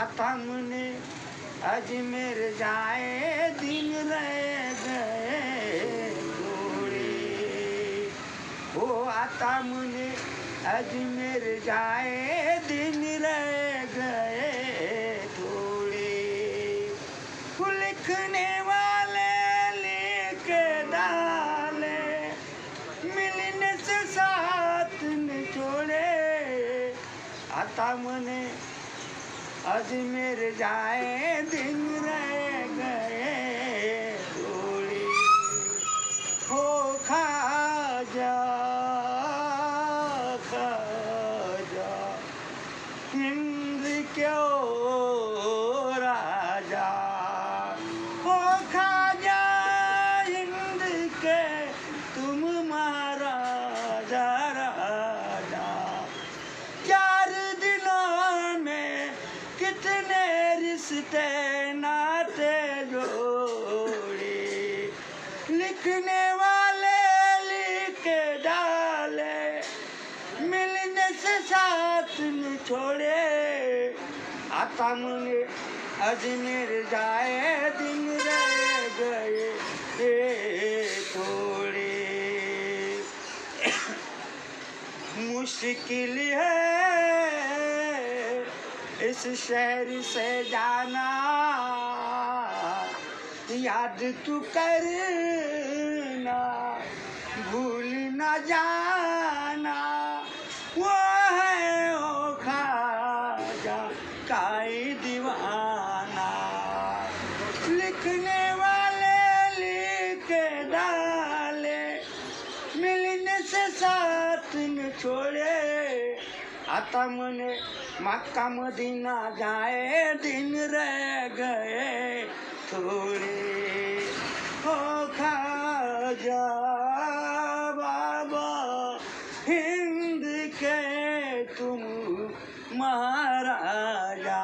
आता मुने अजमेर जाए, दिन रह गए थोड़े हो आता मुने अजमेर जाए, दिन रह गए थोड़े लिखने वाले लिख डाले, मिलने से साथ न छोड़े आता मने अजमेर जाए दिन रह गए थोड़ी हो खाजा खाजा हिंद क्यों राजा हो खाजा हिंद के। कितने रिश्ते नाते जोड़े, लिखने वाले लिख डाले, मिलने से साथ न छोड़े आता मुने अजमेर जाए, दिन रह गए थोड़े मुश्किल है इस शहर से जाना। याद तू करना। भूल न जाना। वो है ओ खाजा काई दीवाना। लिखने वाले, लिख डाले। मिलने से साथ न छोड़े। आता मने मक्का मदीना जाए, दिन रह गए। थोड़े हो खाजा बाबा, हिंद के तुम महाराजा।